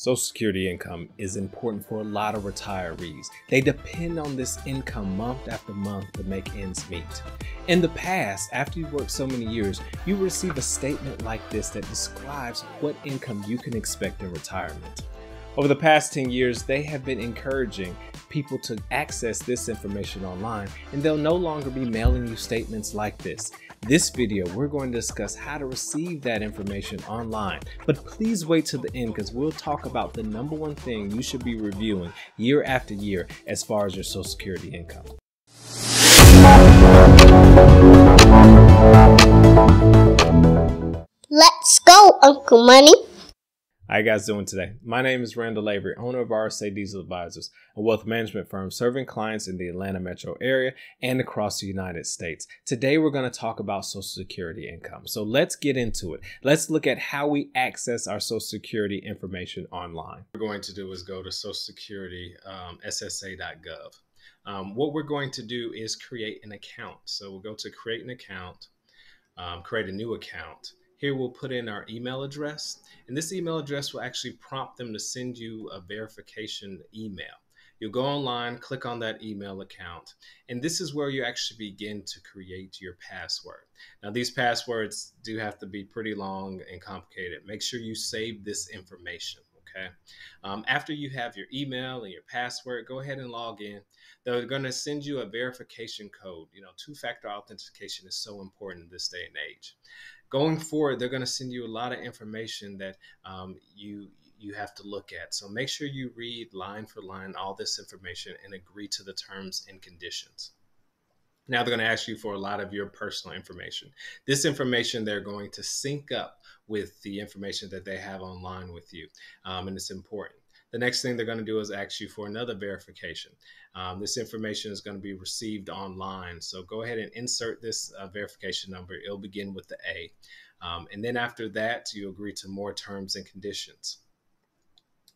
Social Security income is important for a lot of retirees. They depend on this income month after month to make ends meet. In the past, after you've worked so many years, you receive a statement like this that describes what income you can expect in retirement. Over the past 10 years, they have been encouraging people to access this information online, and they'll no longer be mailing you statements like this. This video, we're going to discuss how to receive that information online, but please wait to the end because we'll talk about the number one thing you should be reviewing year after year as far as your Social Security income. Let's go, Uncle Money. How you guys doing today? My name is Randall Avery, owner of RSA Deasil Advisors, a wealth management firm serving clients in the Atlanta metro area and across the United States. Today we're going to talk about Social Security income. So let's get into it. Let's look at how we access our Social Security information online. What we're going to do is go to Social Security um, SSA.gov. Um, what we're going to do is create an account. So we'll go to create an account, um, create a new account. Here we'll put in our email address, and this email address will actually prompt them to send you a verification email. You'll go online, click on that email account, and this is where you actually begin to create your password. Now, these passwords do have to be pretty long and complicated. Make sure you save this information. Okay. Um, after you have your email and your password, go ahead and log in. They're going to send you a verification code. You know, two factor authentication is so important in this day and age going forward, they're going to send you a lot of information that um, you you have to look at. So make sure you read line for line all this information and agree to the terms and conditions. Now they're going to ask you for a lot of your personal information. This information they're going to sync up with the information that they have online with you, um, and it's important. The next thing they're going to do is ask you for another verification. Um, this information is going to be received online. So go ahead and insert this uh, verification number. It'll begin with the A. Um, and then after that, you agree to more terms and conditions.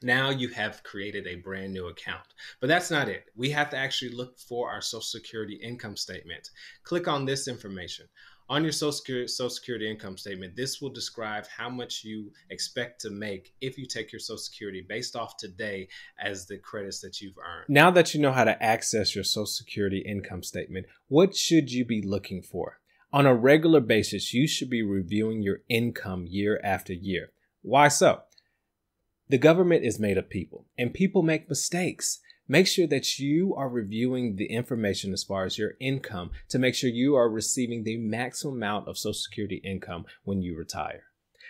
Now you have created a brand new account. But that's not it. We have to actually look for our Social Security income statement. Click on this information. On your Social Security, Social Security income statement, this will describe how much you expect to make if you take your Social Security based off today as the credits that you've earned. Now that you know how to access your Social Security income statement, what should you be looking for? On a regular basis, you should be reviewing your income year after year. Why so? The government is made of people, and people make mistakes. Make sure that you are reviewing the information as far as your income to make sure you are receiving the maximum amount of Social Security income when you retire.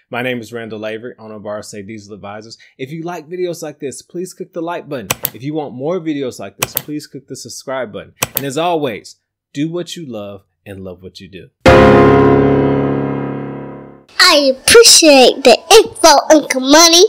My name is Randall Avery, owner of RSA Deasil Advisors. If you like videos like this, please click the like button. If you want more videos like this, please click the subscribe button. And as always, do what you love and love what you do. I appreciate the info, Uncle Money.